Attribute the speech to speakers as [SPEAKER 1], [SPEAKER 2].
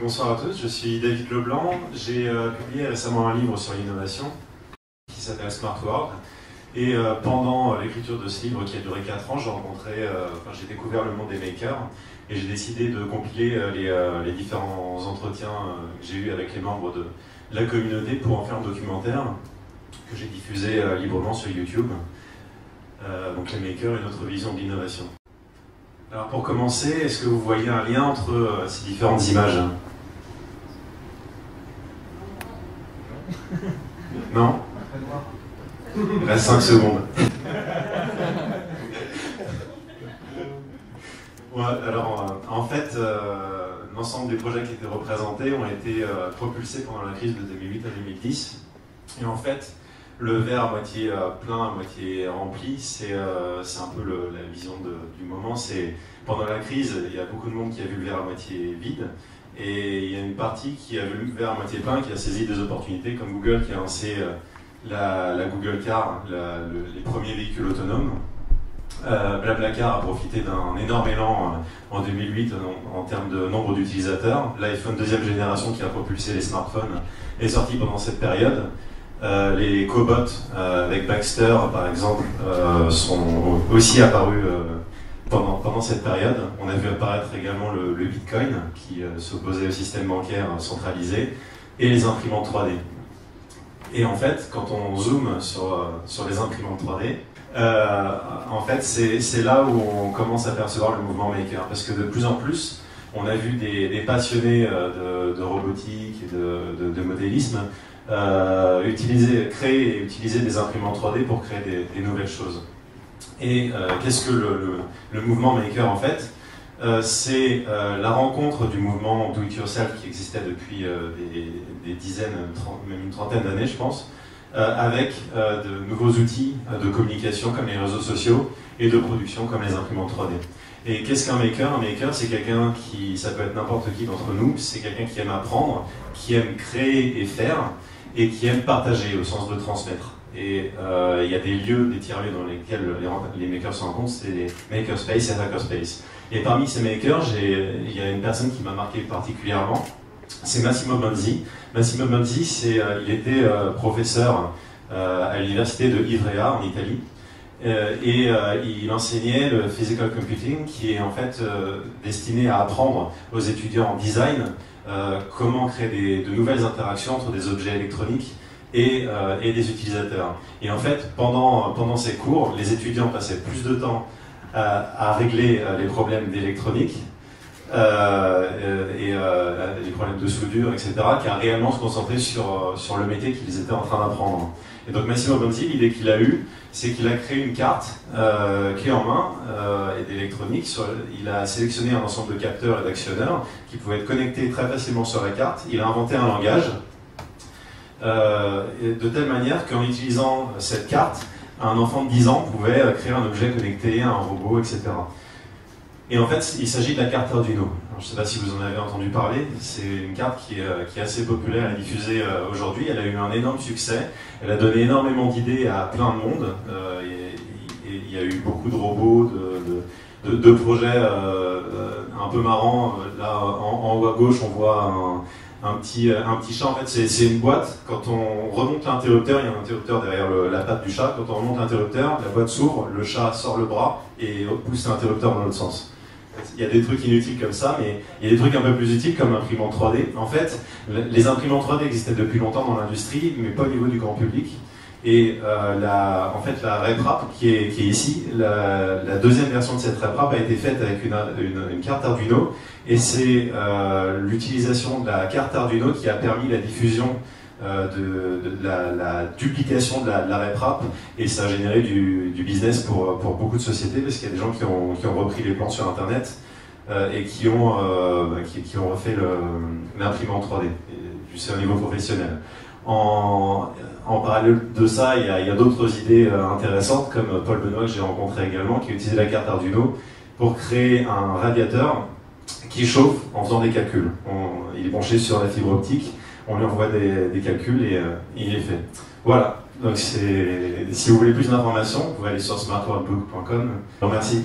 [SPEAKER 1] bonsoir à tous, je suis David Leblanc. J'ai euh, publié récemment un livre sur l'innovation qui s'appelle Smart World. Et euh, pendant l'écriture de ce livre qui a duré 4 ans, j'ai rencontré, euh, enfin, j'ai découvert le monde des makers et j'ai décidé de compiler les, les, différents entretiens que j'ai eus avec les membres de la communauté pour en faire un documentaire que j'ai diffusé librement sur YouTube. donc les makers et notre vision de l'innovation. Alors pour commencer, est-ce que vous voyez un lien entre euh, ces différentes images? Non? Il reste 5 secondes. alors euh, en fait, euh, l'ensemble des projets qui étaient représentés ont été propulsés pendant la crise de 2008 à 2010. Et en fait, le verre à moitié euh, plein, à moitié rempli, c'est euh, un peu la vision du moment. Pendant la crise, il y a beaucoup de monde qui a vu le verre à moitié vide, et il y a une partie qui a vu le verre à moitié plein, qui a saisi des opportunités, comme Google qui a lancé euh, la, Google Car, les premiers véhicules autonomes. Blablacar a profité d'un énorme élan en 2008 en, en termes de nombre d'utilisateurs. L'iPhone deuxième génération qui a propulsé les smartphones est sorti pendant cette période. Euh, les cobots euh, avec Baxter, par exemple, euh, sont aussi apparus pendant, pendant cette période. On a vu apparaître également le, Bitcoin, qui s'opposait au système bancaire centralisé, et les imprimantes 3D. Et en fait, quand on zoome sur, sur les imprimantes 3D, en fait, c'est là où on commence à percevoir le mouvement maker. Parce que de plus en plus, on a vu des, passionnés de, robotique et de, modélisme euh, créer et utiliser des imprimantes 3D pour créer des, nouvelles choses. Et euh, qu'est-ce que le, mouvement Maker en fait? Euh, C'est la rencontre du mouvement Do It Yourself qui existait depuis des, dizaines, même une trentaine d'années je pense, avec de nouveaux outils de communication comme les réseaux sociaux et de production comme les imprimantes 3D. Et qu'est-ce qu'un maker? Un maker, c'est quelqu'un qui, ça peut être n'importe qui d'entre nous, c'est quelqu'un qui aime apprendre, qui aime créer et faire, et qui aiment partager au sens de transmettre. Et euh, il y a des lieux, des tiers-lieux dans lesquels les, makers se rencontrent, c'est les makerspace et hackerspace. Et parmi ces makers, il y a une personne qui m'a marqué particulièrement, c'est Massimo Manzi. Massimo Manzi, euh, il était euh, professeur à l'université de Ivrea en Italie. Et il enseignait le physical computing, qui est en fait destiné à apprendre aux étudiants en design euh, comment créer de nouvelles interactions entre des objets électroniques et, euh, et, des utilisateurs. Et en fait, pendant, pendant ces cours, les étudiants passaient plus de temps à, régler euh, les problèmes d'électronique et les problèmes de soudure, etc., qu'à réellement se concentrer sur, sur le métier qu'ils étaient en train d'apprendre. Et donc Massimo Bonzi, l'idée qu'il a eue, c'est qu'il a créé une carte euh, clé en main euh, et d'électronique. Il a sélectionné un ensemble de capteurs et d'actionneurs qui pouvaient être connectés très facilement sur la carte. Il a inventé un langage euh, de telle manière qu'en utilisant cette carte, un enfant de 10 ans pouvait créer un objet connecté, un robot, etc. Et en fait, il s'agit de la carte Arduino. je ne sais pas si vous en avez entendu parler, c'est une carte qui est, euh, est, assez populaire et diffusée euh, aujourd'hui. Elle a eu un énorme succès, elle a donné énormément d'idées à plein de monde. Euh, il y a eu beaucoup de robots, de, projets un peu marrants. Là, en, haut à gauche, on voit un petit, un petit chat. En fait, c'est une boîte. Quand on remonte l'interrupteur, il y a un interrupteur derrière la patte du chat. Quand on remonte l'interrupteur, la boîte s'ouvre, le chat sort le bras et pousse l'interrupteur dans l'autre sens. Il y a des trucs inutiles comme ça, mais il y a des trucs un peu plus utiles comme l'imprimante 3D. En fait, les imprimantes 3D existaient depuis longtemps dans l'industrie, mais pas au niveau du grand public. Et euh, la, en fait, la RepRap, qui est, ici, la, deuxième version de cette RepRap a été faite avec une carte Arduino, et c'est euh, l'utilisation de la carte Arduino qui a permis la diffusion euh, de, la, duplication de la, de RepRap et ça a généré du, business pour, beaucoup de sociétés parce qu'il y a des gens qui ont, repris les plans sur Internet euh, et qui ont, euh, bah, qui, ont refait l'imprimante 3D, c'est au niveau professionnel. En, parallèle de ça, il y a, d'autres idées intéressantes, comme Paul Benoît que j'ai rencontré également, qui a utilisé la carte Arduino pour créer un radiateur qui chauffe en faisant des calculs. il est branché sur la fibre optique on lui envoie des, calculs et euh, il est fait. Voilà. Donc si vous voulez plus d'informations, vous pouvez aller sur smartworldbook.com. Merci.